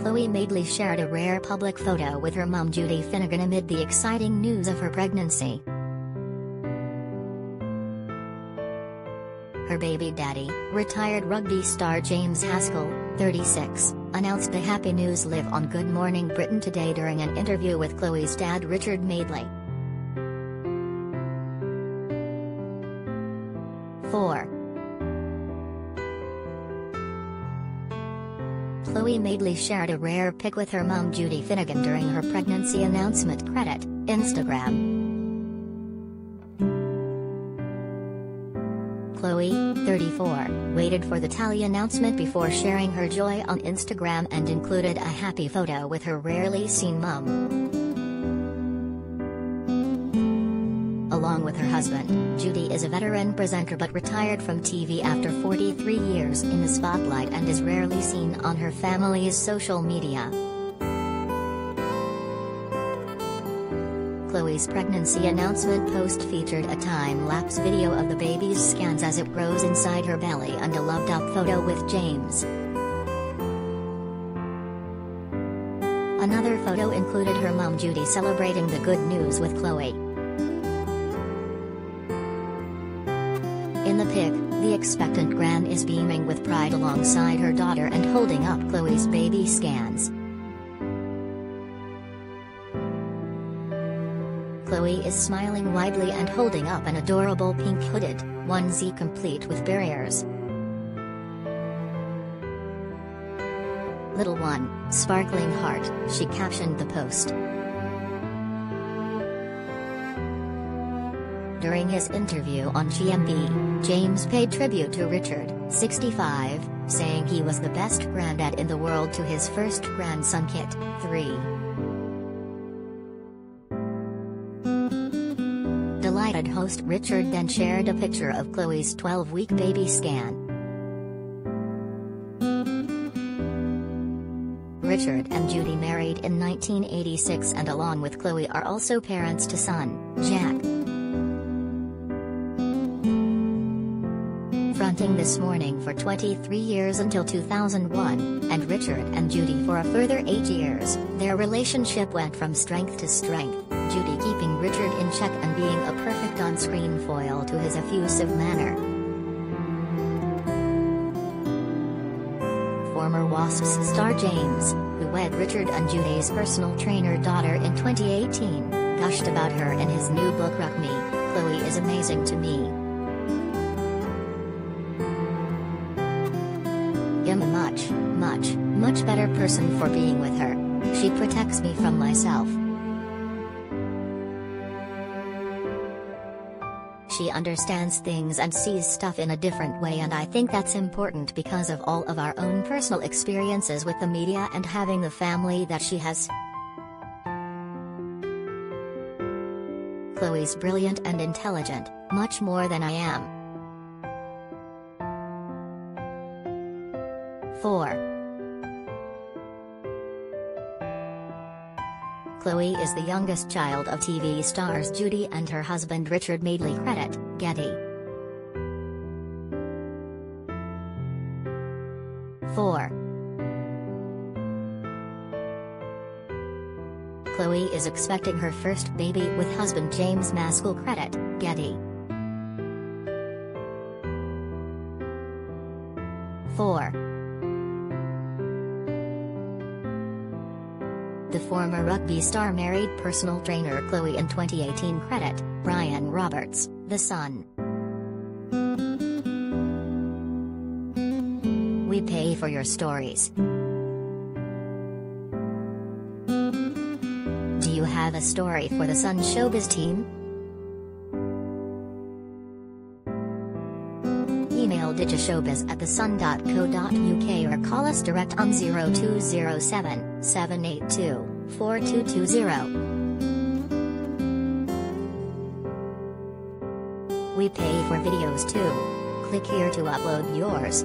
Chloe Madeley shared a rare public photo with her mum Judy Finnigan amid the exciting news of her pregnancy. Her baby daddy, retired rugby star James Haskell, 36, announced the happy news live on Good Morning Britain today during an interview with Chloe's dad Richard Madeley. 4. Chloe Madeley shared a rare pic with her mum Judy Finnigan during her pregnancy announcement credit, Instagram. Chloe, 34, waited for the tally announcement before sharing her joy on Instagram and included a happy photo with her rarely seen mum. Along with her husband, Judy is a veteran presenter but retired from TV after 43 years in the spotlight and is rarely seen on her family's social media. Chloe's pregnancy announcement post featured a time-lapse video of the baby's scans as it grows inside her belly and a loved-up photo with James. Another photo included her mum Judy celebrating the good news with Chloe. In the pic, the expectant Gran is beaming with pride alongside her daughter and holding up Chloe's baby scans. Chloe is smiling widely and holding up an adorable pink hooded onesie complete with barriers. Little one, sparkling heart, she captioned the post. During his interview on GMB, James paid tribute to Richard, 65, saying he was the best granddad in the world to his first grandson Kit, 3. Delighted host Richard then shared a picture of Chloe's 12-week baby scan. Richard and Judy married in 1986 and along with Chloe are also parents to son, Jack. Fronting this morning for 23 years until 2001, and Richard and Judy for a further 8 years, their relationship went from strength to strength, Judy keeping Richard in check and being a perfect on-screen foil to his effusive manner. Former Wasps star James, who wed Richard and Judy's personal trainer daughter in 2018, gushed about her in his new book Ruck Me, Chloe is amazing to me. Much, much, better person for being with her. She protects me from myself. She understands things and sees stuff in a different way and I think that's important because of all of our own personal experiences with the media and having the family that she has. Chloe's brilliant and intelligent, much more than I am. 4. Chloe is the youngest child of TV stars Judy and her husband Richard Madeley credit, Getty. 4. Chloe is expecting her first baby with husband James Haskell credit, Getty. 4. The former rugby star married personal trainer Chloe in 2018 credit, Brian Roberts, The Sun. We pay for your stories. Do you have a story for the Sun Showbiz team? Digishowbiz at thesun.co.uk or call us direct on 0207 782 4220. We pay for videos too. Click here to upload yours.